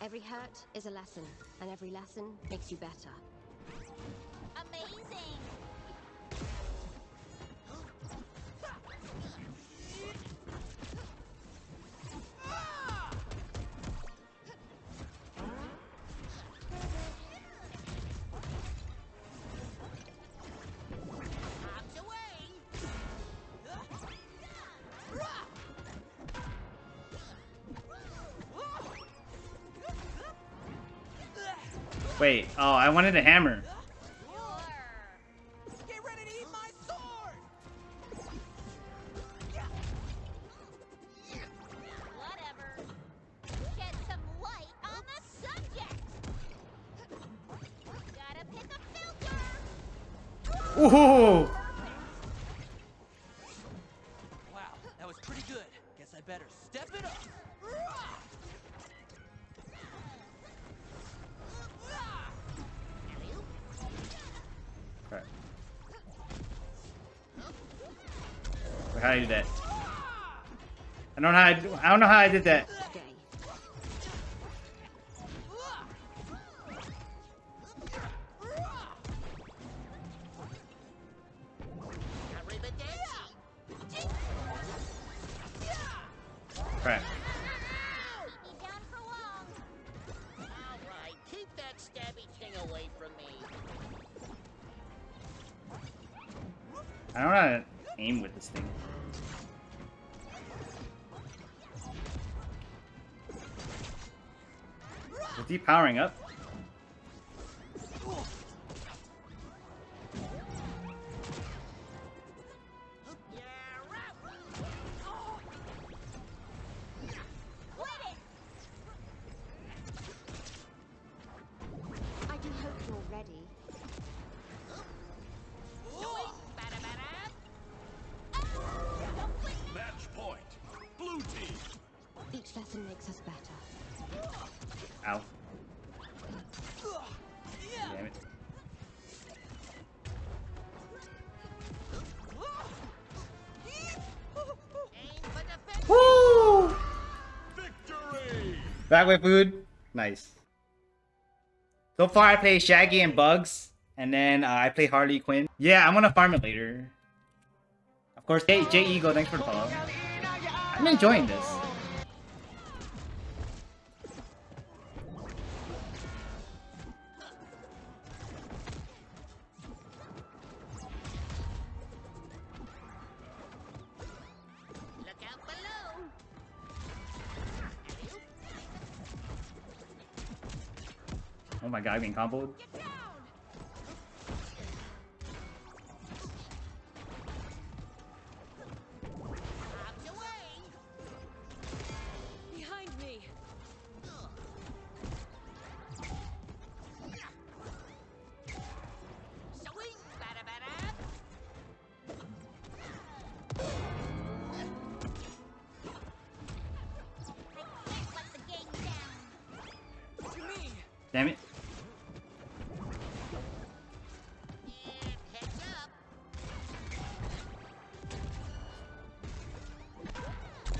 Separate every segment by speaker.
Speaker 1: Every hurt is a lesson, and every lesson makes you better.
Speaker 2: Wait, oh, I wanted a hammer.
Speaker 3: Get
Speaker 2: how I do that? I don't know how I, I don't know how I did that. Crap. I don't know how to aim with this thing.
Speaker 4: Match point. Blue team.
Speaker 1: Each lesson makes us better.
Speaker 2: Damn it. Woo! Back with food. Nice. So far, I play Shaggy and Bugs, and then uh, I play Harley Quinn. Yeah, I'm gonna farm it later. Of course, J, J Eagle, thanks for the follow. I'm enjoying this. Oh my god, I'm getting comboed.
Speaker 3: Get down.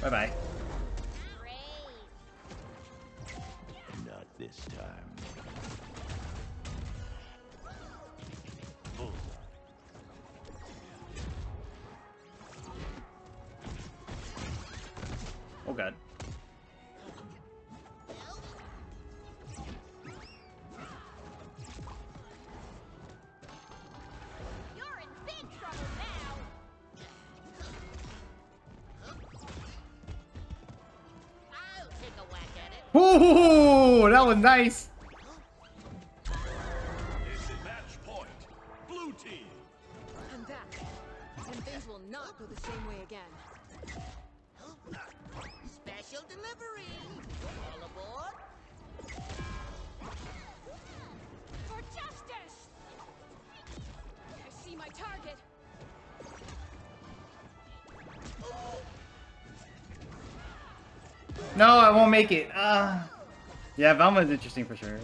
Speaker 2: Bye bye.
Speaker 4: Not this time.
Speaker 2: Oh god.
Speaker 5: The same way again.
Speaker 3: Special delivery. All aboard.
Speaker 2: No, I won't make it. Uh, yeah, Velma's interesting for sure.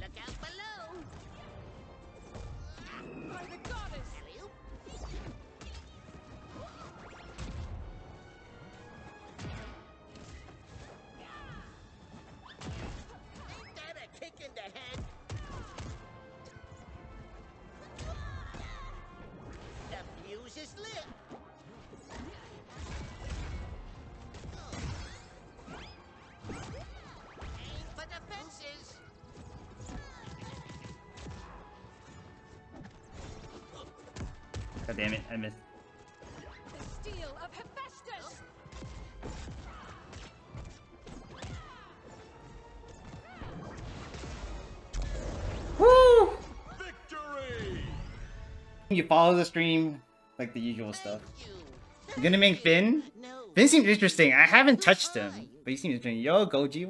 Speaker 3: Look out below.
Speaker 5: By the goddess!
Speaker 2: God damn it, I missed.
Speaker 5: The steel of Hephaestus!
Speaker 2: Woo!
Speaker 4: Victory!
Speaker 2: You follow the stream, like the usual stuff.
Speaker 3: You.
Speaker 2: You gonna make Finn? Finn seems interesting. I haven't touched him, but he seems interesting. Yo, Goji.